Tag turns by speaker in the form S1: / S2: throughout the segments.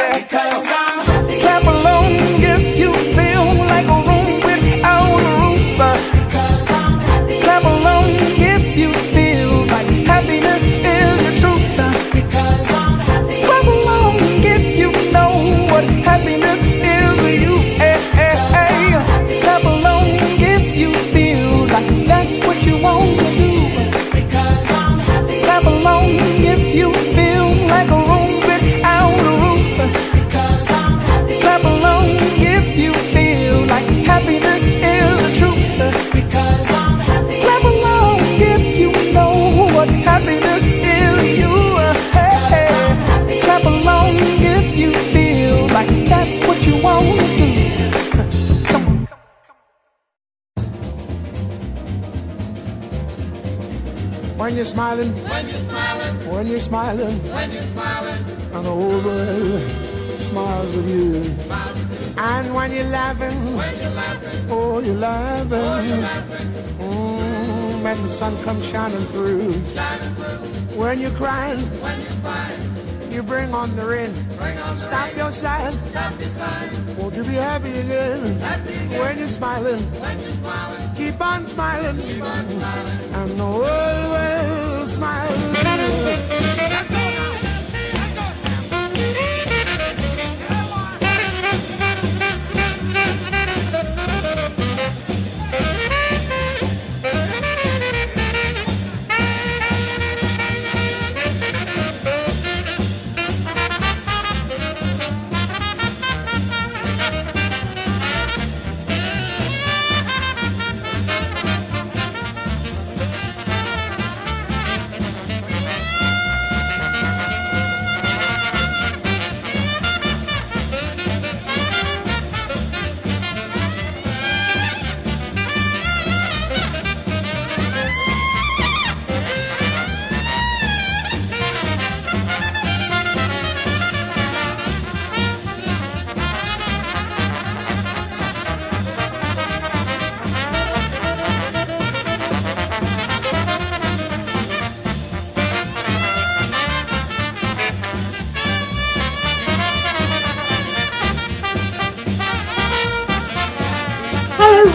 S1: down. I When you're smiling,
S2: When you're smiling,
S1: when you're smiling,
S2: when you're smiling,
S1: and the whole world smiles with you. And when you're laughing,
S2: when you're laughing,
S1: oh, you're laughing.
S2: you're laughing,
S1: Mm, when the sun comes shining through.
S2: shining through.
S1: When you're crying,
S2: When you're crying,
S1: you bring on the rain.
S2: on the
S1: Stop
S2: rain.
S1: your.
S2: Stop your sighing,
S1: Won't you be happy again?
S2: happy again.
S1: When you're smiling,
S2: When you're smiling,
S1: keep on smiling.
S2: keep on smiling.
S1: And the world will smile.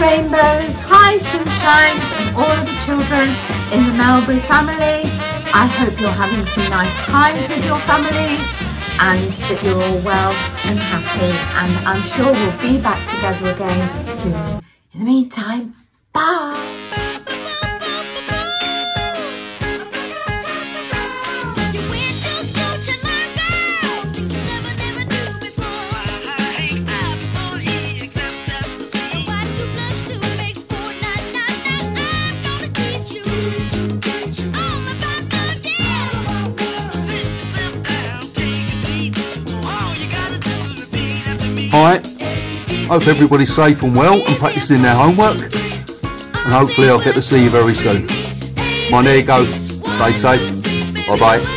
S3: Rainbows, hi sunshines and all of the children in the Melbury family. I hope you're having some nice times with your families and that you're all well and happy and I'm sure we'll be back together again soon. In the meantime, bye!
S4: Hi, hope everybody's safe and well and practicing their homework. And hopefully I'll get to see you very soon. My there you go. Stay safe. Bye bye.